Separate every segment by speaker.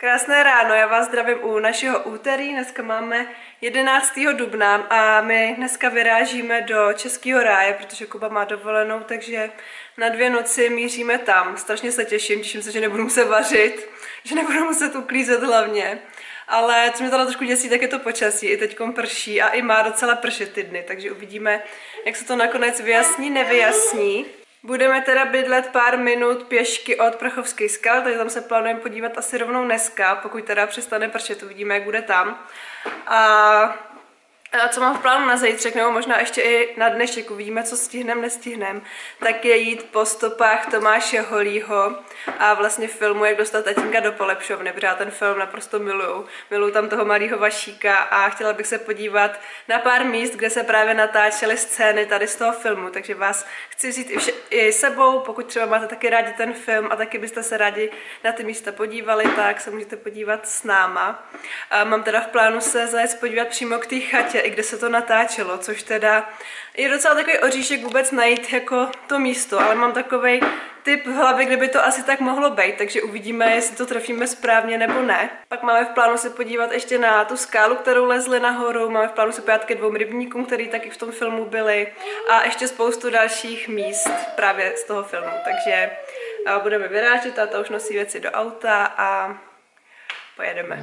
Speaker 1: Krásné ráno, já vás zdravím u našeho úterý. Dneska máme 11. dubna a my dneska vyrážíme do Českého ráje, protože Kuba má dovolenou, takže na dvě noci míříme tam. Strašně se těším, těším se, že nebudu muset vařit, že nebudu muset uklízet hlavně. Ale co mě teda trošku děsí, tak je to počasí. I teď prší a i má docela pršet ty dny, takže uvidíme, jak se to nakonec vyjasní, nevyjasní. Budeme teda bydlet pár minut pěšky od Prachovských skal, takže tam se plánujeme podívat asi rovnou dneska, pokud teda přestane pršet, uvidíme, jak bude tam. A co mám v plánu na zítřek, nebo možná ještě i na dnešek, uvidíme, co stihnem, nestihnem, tak je jít po stopách Tomáše Holího a vlastně filmu, jak dostat tatínka do polepšovny, protože já ten film naprosto miluju. Miluju tam toho malého Vašíka a chtěla bych se podívat na pár míst, kde se právě natáčely scény tady z toho filmu, takže vás chci vzít i, vše, i sebou, pokud třeba máte taky rádi ten film a taky byste se rádi na ty místa podívali, tak se můžete podívat s náma. A mám teda v plánu se zajet podívat přímo k té chatě, i kde se to natáčelo, což teda je docela takový oříšek vůbec najít jako to místo, ale mám takový typ v hlavě, kde by to asi tak mohlo být, takže uvidíme, jestli to trefíme správně nebo ne. Pak máme v plánu se podívat ještě na tu skálu, kterou lezli nahoru, máme v plánu se podívat ke dvou rybníkům, který taky v tom filmu byly a ještě spoustu dalších míst právě z toho filmu, takže budeme vyrážet, táta už nosí věci do auta a pojedeme.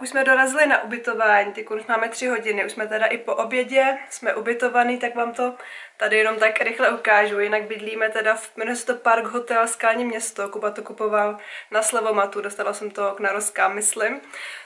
Speaker 1: Už jsme dorazili na ubytování, teď už máme tři hodiny, už jsme teda i po obědě, jsme ubytovaný, tak vám to tady jenom tak rychle ukážu. Jinak bydlíme teda v, se to Park Hotel Skalní město, Kuba to kupoval na Slevomatu, dostala jsem to k narozkám, myslím.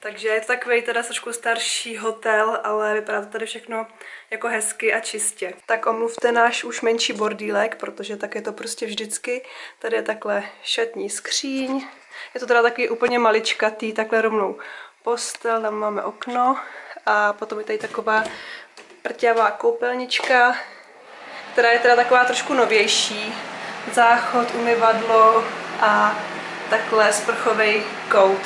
Speaker 1: Takže je to takový teda trošku starší hotel, ale vypadá to tady všechno jako hezky a čistě. Tak omluvte náš už menší bordílek, protože tak je to prostě vždycky. Tady je takhle šatní skříň. Je to teda taky úplně maličkatý, takhle rovnou postel, tam máme okno a potom je tady taková prťavá koupelnička, která je teda taková trošku novější. Záchod, umyvadlo a takhle sprchový kout.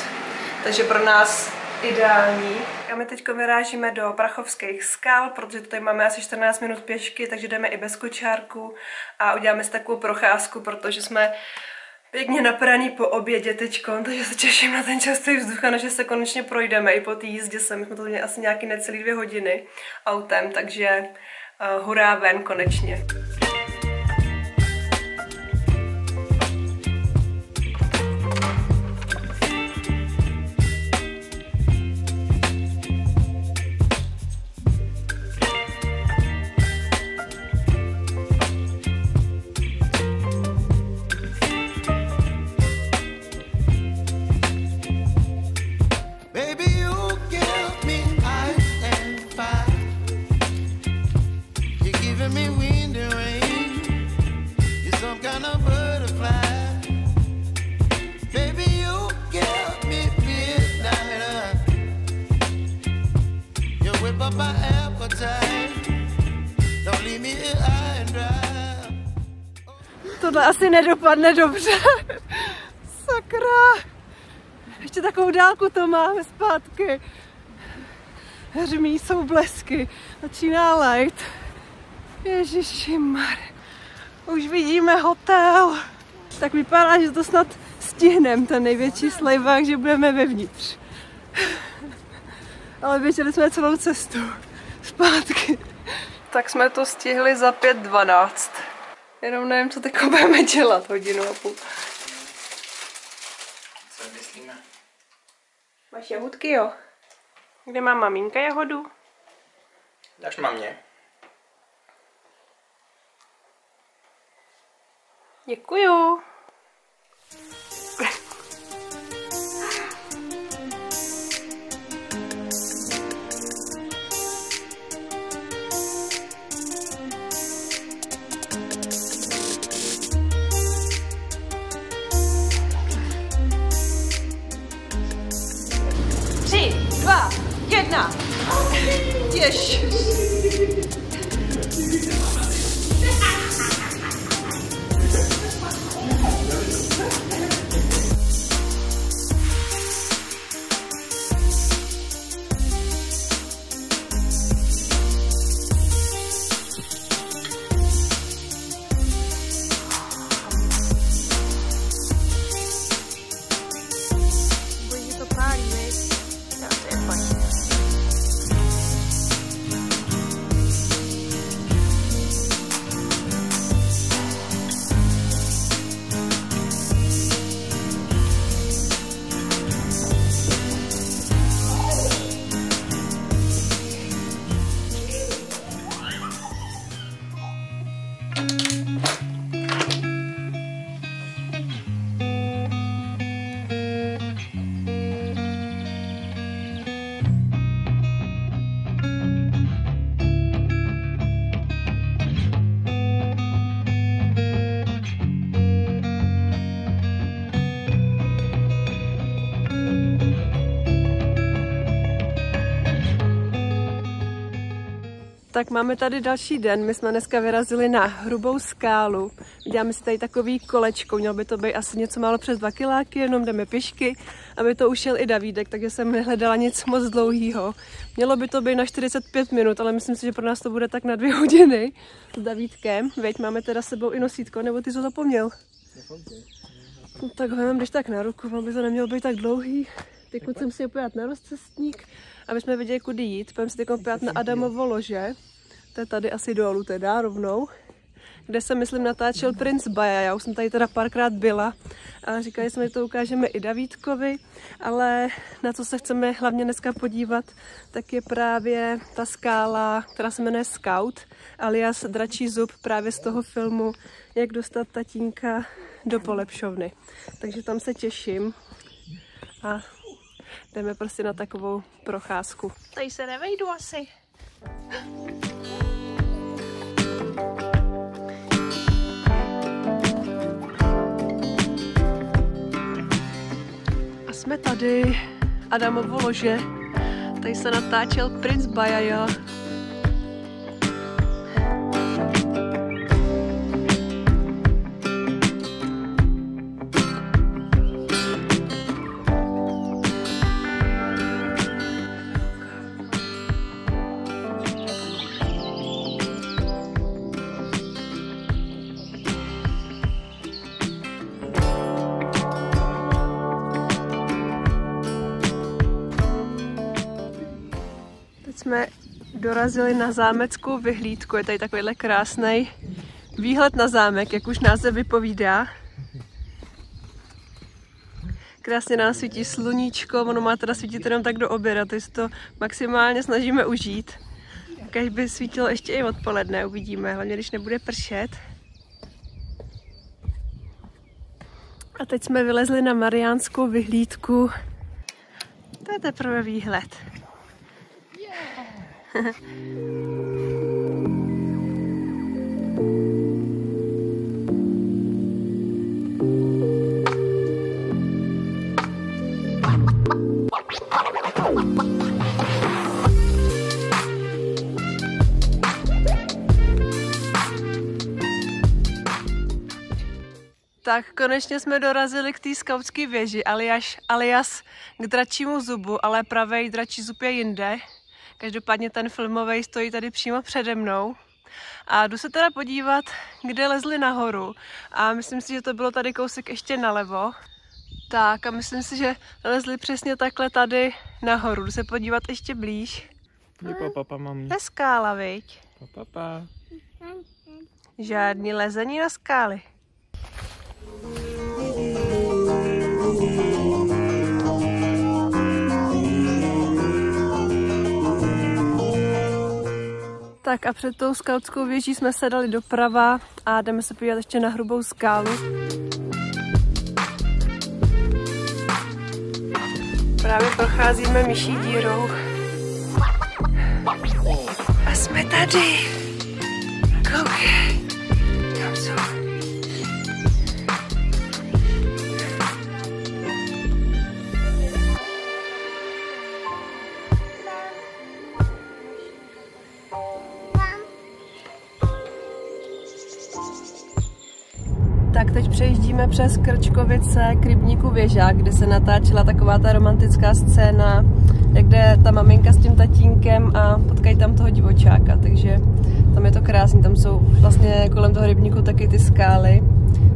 Speaker 1: Takže pro nás ideální. A my teď vyrážíme do Prachovských skal, protože tady máme asi 14 minut pěšky, takže jdeme i bez kočárku a uděláme si takovou procházku, protože jsme pěkně napraný po obědě teďkon, takže se těším na ten častý vzduch a že se konečně projdeme i po té jízdě sem. jsme to měli asi nějaký necelý dvě hodiny autem, takže uh, hurá ven konečně. Nedopadne dobře. Sakra. Ještě takovou dálku to máme zpátky. Hřmí jsou blesky. Začíná lejt. Ježišimar. Už vidíme hotel. Tak vypadá, že to snad stihnem, ten největší slejvák, že budeme vevnitř. Ale běželi jsme celou cestu zpátky. Tak jsme to stihli za 5.12. Jenom nevím, co teď budeme dělat hodinu a půl.
Speaker 2: Co myslíme?
Speaker 1: Máš jahudky, jo? Kde má maminka jahodu?
Speaker 2: Dáš mamě?
Speaker 1: Děkuju. Yes. Tak máme tady další den. My jsme dneska vyrazili na hrubou skálu. Děláme si tady takový kolečko. Mělo by to být asi něco málo přes dva kiláky, jenom jdeme pěšky, aby to ušel i Davídek, takže jsem nehledala nic moc dlouhýho. Mělo by to být na 45 minut, ale myslím si, že pro nás to bude tak na dvě hodiny s Davídkem. Veď máme teda sebou i nosítko, nebo ty to zapomněl? No, tak ho mám když tak na ruku, aby to nemělo být tak dlouhý. Teď jsem si opět na rozcestník, aby jsme věděli, kudy jít. Půjdeme si teď opět na Adamovo lože. To je tady asi dolů teda rovnou. Kde se, myslím, natáčel Prince Baja. Já už jsem tady teda párkrát byla. A říkali jsme, že to ukážeme i Davídkovi. Ale na co se chceme hlavně dneska podívat, tak je právě ta skála, která se jmenuje Scout, alias Dračí zub právě z toho filmu, jak dostat tatínka do polepšovny. Takže tam se těším. A jdeme prostě na takovou procházku. Tady se nevejdu asi. A jsme tady. Adamovo lože. Tady se natáčel princ Bajaja. Jsme dorazili na zámeckou vyhlídku. Je tady takovýhle krásný výhled na zámek, jak už název vypovídá. Krásně nás svítí sluníčko, ono má teda svítit jenom tak do oběda, takže to maximálně snažíme užít. Když by svítilo ještě i odpoledne, uvidíme, hlavně když nebude pršet. A teď jsme vylezli na Mariánskou vyhlídku. To je teprve výhled. Tak konečně jsme dorazili k té skautské věži, alias, alias k dračímu zubu, ale pravej dračí zub je jinde. Každopádně ten filmový stojí tady přímo přede mnou. A jdu se teda podívat, kde lezli nahoru. A myslím si, že to bylo tady kousek ještě nalevo. Tak a myslím si, že lezli přesně takhle tady nahoru. Jdu se podívat ještě blíž.
Speaker 2: Kde papa, mami?
Speaker 1: To je skála, viď?
Speaker 2: Papa.
Speaker 1: Žádný lezení na skály. Tak a před tou skautskou věží jsme se dali doprava a jdeme se podívat ještě na hrubou skálu. Právě procházíme myší dírou. A jsme tady. Koukej. Tam jsou. Tak teď přejíždíme přes Krčkovice k rybníku Věžák, kde se natáčela taková ta romantická scéna, kde ta maminka s tím tatínkem a potkají tam toho divočáka, takže tam je to krásný, tam jsou vlastně kolem toho rybníku taky ty skály,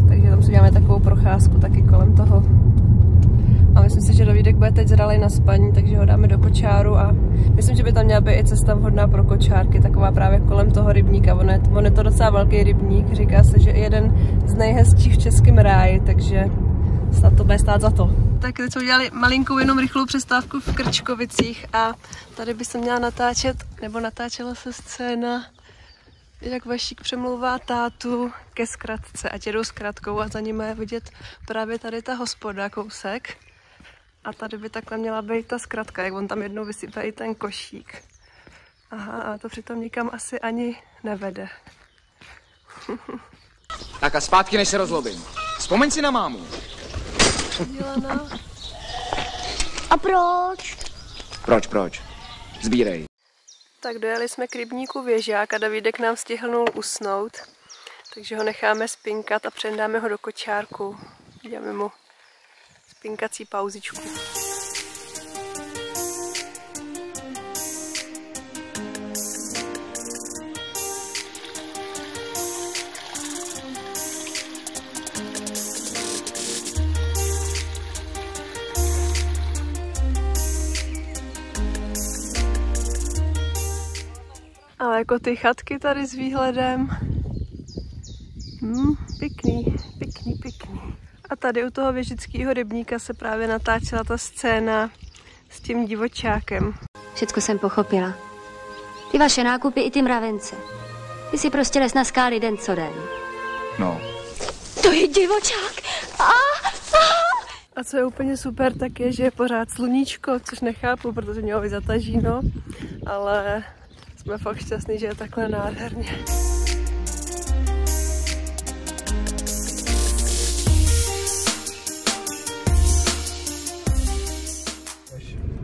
Speaker 1: takže tam si děláme takovou procházku taky kolem toho. A myslím si, že Davidek bude teď zralej na spaní, takže ho dáme do kočáru a myslím, že by tam měla být i cesta vhodná pro kočárky, taková právě kolem toho rybníka. On je, on je to docela velký rybník, říká se, že je jeden z nejhezčích v českém ráji, takže snad to bude stát za to. Tak teď jsme udělali malinkou jenom rychlou přestávku v Krčkovicích a tady by se měla natáčet, nebo natáčela se scéna, jak Vašík přemlouvá tátu ke zkratce, ať jedou zkratkou a za ním je vidět právě tady ta hospoda kousek. A tady by takhle měla být ta zkratka, jak on tam jednou vysype i ten košík. Aha, a to přitom nikam asi ani nevede.
Speaker 3: tak a zpátky, než se rozlobím. Vzpomeň si na mámu.
Speaker 1: Dělaná.
Speaker 4: A proč?
Speaker 3: Proč, proč? Sbírej.
Speaker 1: Tak dojeli jsme k rybníku Věžák a Davidek nám stihnul usnout, takže ho necháme spinkat a předáme ho do kočárku. Děláme mu spinkací pauzičku. Ale jako ty chatky tady s výhledem. Hmm, pěkný, pěkný, pěkný. A tady u toho věžického rybníka se právě natáčela ta scéna s tím divočákem.
Speaker 4: Všecko jsem pochopila. Ty vaše nákupy i ty mravence. Ty si prostě les na skály den co den.
Speaker 3: No,
Speaker 4: To je divočák! A,
Speaker 1: A co je úplně super, tak je, že je pořád sluníčko, což nechápu, protože mělo být zatažíno, ale jsme fakt šťastní, že je takhle nádherně.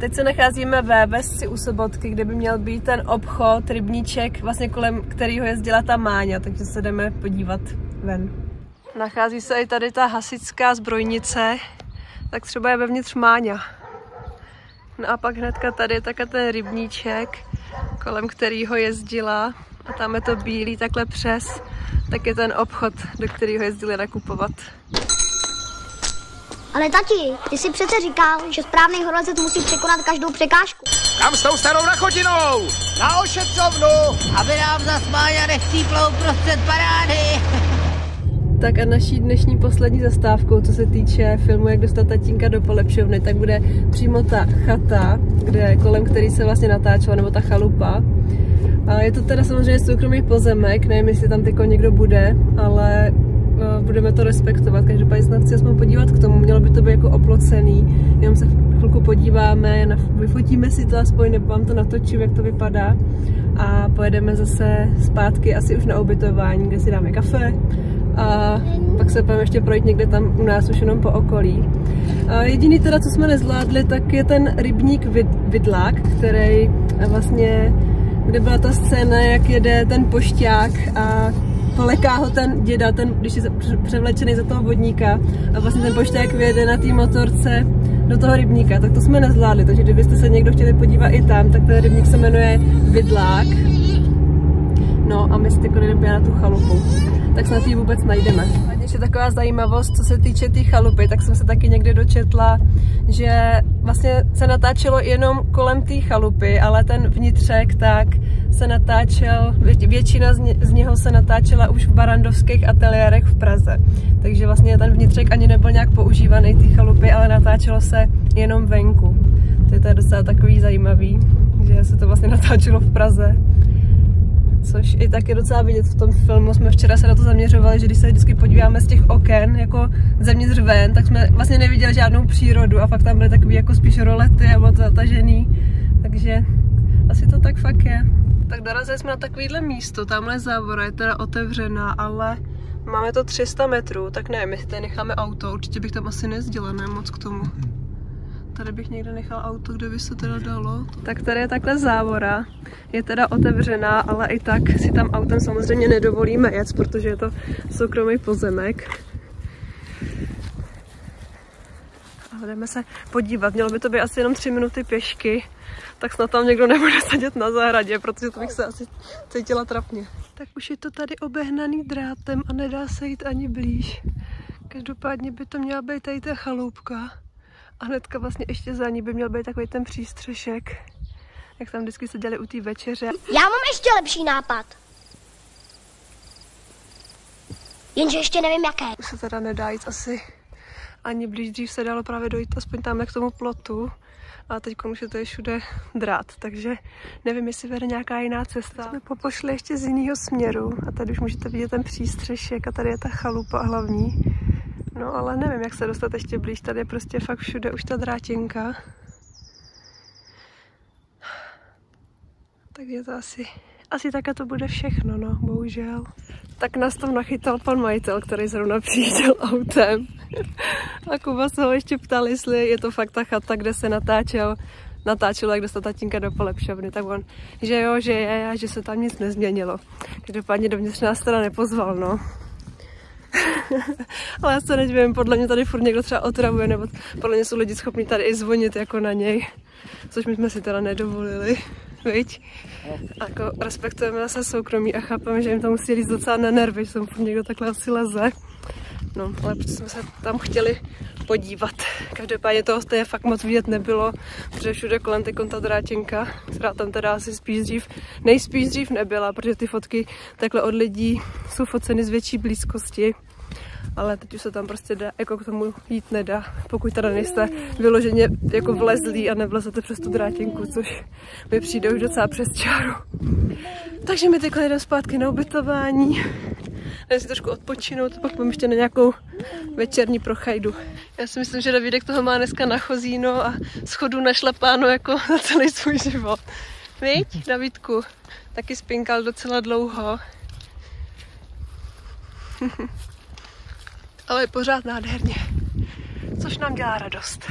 Speaker 1: Teď se nacházíme ve Vesci u Sobotky, kde by měl být ten obchod, rybníček, vlastně kolem kterého jezdila ta Máňa, takže se jdeme podívat ven. Nachází se i tady ta hasická zbrojnice, tak třeba je vevnitř Máňa. No a pak hnedka tady je také ten rybníček, kolem kterého jezdila. A tam je to bílý takhle přes, tak je ten obchod, do kterého jezdili nakupovat.
Speaker 5: Ale tati, ty si přece říkal, že správný horolezec musí překonat každou překážku.
Speaker 3: kam s tou starou nachodinou?
Speaker 6: na ošetřovnu, aby nám zas Mája nechcípla uprostřed parády.
Speaker 1: Tak a naší dnešní poslední zastávkou, co se týče filmu Jak dostat tatínka do polepšovny, tak bude přímo ta chata, kde, kolem který se vlastně natáčela, nebo ta chalupa. A je to teda samozřejmě soukromý pozemek, nevím, jestli tam tyko někdo bude, ale budeme to respektovat. Každopádně se chci aspoň podívat k tomu, mělo by to být jako oplocený, jenom se chvilku podíváme, vyfotíme si to aspoň, nebo vám to natočím, jak to vypadá a pojedeme zase zpátky asi už na ubytování, kde si dáme kafe a pak se půjdeme ještě projít někde tam u nás už jenom po okolí. A jediný teda, co jsme nezvládli, tak je ten rybník Vid- Vidlák, který vlastně, kde byla ta scéna, jak jede ten pošťák a poleká ho ten děda, ten, když je převlečený za toho vodníka a vlastně ten pošťák vyjede na té motorce do toho rybníka, tak to jsme nezvládli, takže kdybyste se někdo chtěli podívat i tam, tak ten rybník se jmenuje Vidlák. No a my si teď jdeme na tu chalupu. Tak snad ji vůbec najdeme. Ještě taková zajímavost, co se týče té chalupy, tak jsem se taky někde dočetla, že vlastně se natáčelo jenom kolem té chalupy, ale ten vnitřek tak se natáčel, vě- většina z, ně, z něho se natáčela už v barandovských ateliérech v Praze. Takže vlastně ten vnitřek ani nebyl nějak používaný té chalupy, ale natáčelo se jenom venku. To je, docela takový zajímavý, že se to vlastně natáčelo v Praze. Což i tak je docela vidět v tom filmu. Jsme včera se na to zaměřovali, že když se vždycky podíváme z těch oken, jako zevnitř ven, tak jsme vlastně neviděli žádnou přírodu a fakt tam byly takový jako spíš rolety a bylo to zatažený. Takže asi to tak fakt je. Tak dorazili jsme na takovýhle místo, tamhle závora je teda otevřená, ale máme to 300 metrů, tak nevím, jestli tady necháme auto, určitě bych tam asi nezděla, ne moc k tomu. Tady bych někde nechal auto, kde by se teda dalo. Tak tady je takhle závora. Je teda otevřená, ale i tak si tam autem samozřejmě nedovolíme jet, protože je to soukromý pozemek. Ale jdeme se podívat. Mělo by to být asi jenom tři minuty pěšky, tak snad tam někdo nebude sedět na zahradě, protože to bych se asi cítila trapně. Tak už je to tady obehnaný drátem a nedá se jít ani blíž. Každopádně by to měla být tady ta chaloupka. A hnedka vlastně ještě za ní by měl být takový ten přístřešek, jak tam vždycky seděli u té večeře.
Speaker 5: Já mám ještě lepší nápad. Jenže ještě nevím jaké.
Speaker 1: Už se teda nedá jít asi ani blíž, dřív se dalo právě dojít aspoň tam k tomu plotu. A teď už je tady všude drát, takže nevím, jestli vede nějaká jiná cesta. Jsme popošli ještě z jiného směru a tady už můžete vidět ten přístřešek a tady je ta chalupa hlavní. No ale nevím, jak se dostat ještě blíž, tady je prostě fakt všude už ta drátěnka. Takže to asi, asi také to bude všechno, no, bohužel. Tak nás tam nachytal pan majitel, který zrovna přijížděl autem. A Kuba se ho ještě ptal, jestli je to fakt ta chata, kde se natáčel natáčela, jak dostat tatínka do polepšovny, tak on, že jo, že je a že se tam nic nezměnilo. Každopádně dovnitř nás teda nepozval, no. Ale já se nedivím, podle mě tady furt někdo třeba otravuje, nebo podle mě jsou lidi schopni tady i zvonit jako na něj, což my jsme si teda nedovolili, viď? Jako respektujeme zase soukromí a chápeme, že jim to musí říct docela na nervy, že tam furt někdo takhle asi leze. No, ale protože jsme se tam chtěli podívat. Každopádně toho je fakt moc vidět nebylo, protože všude kolem ty ta drátěnka, která tam teda asi spíš dřív, nejspíš dřív nebyla, protože ty fotky takhle od lidí jsou foceny z větší blízkosti ale teď už se tam prostě dá, jako k tomu jít nedá, pokud teda nejste vyloženě jako vlezlí a nevlezete přes tu drátěnku, což mi přijde už docela přes čáru. Takže my teď jdeme zpátky na ubytování, jdeme si trošku odpočinout, pak mám ještě na nějakou večerní prochajdu. Já si myslím, že Davidek toho má dneska nachozíno a schodu našlapáno jako na celý svůj život. Víď, Davidku? Taky spinkal docela dlouho. ale pořád nádherně, což nám dělá radost.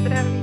Speaker 1: Na zdraví.